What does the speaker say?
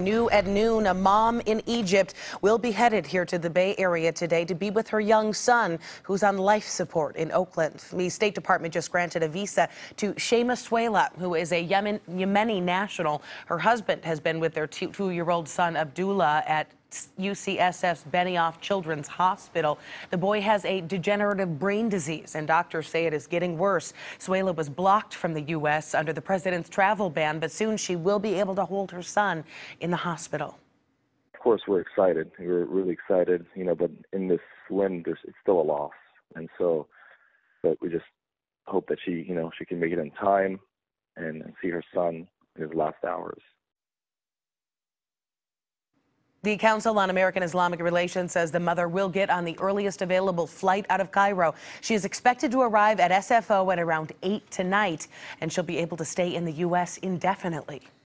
New at noon, a mom in Egypt will be headed here to the Bay Area today to be with her young son, who's on life support in Oakland. The State Department just granted a visa to Shaima Swileh, who is a Yemen, Yemeni national. Her husband has been with their two year old son, Abdullah, at UCSF's Benioff Children's Hospital. The boy has a degenerative brain disease, and doctors say it is getting worse. Swileh was blocked from the U.S. under the president's travel ban, but soon she will be able to hold her son in the hospital. Of course, we're excited. We're really excited, you know, but in this win, there's, it's still a loss. And so, but we just hope that she, you know, she can make it in time and, and see her son in his last hours. The Council on American Islamic Relations says the mother will get on the earliest available flight out of Cairo. She is expected to arrive at SFO at around 8 tonight, and she'll be able to stay in the U.S. indefinitely.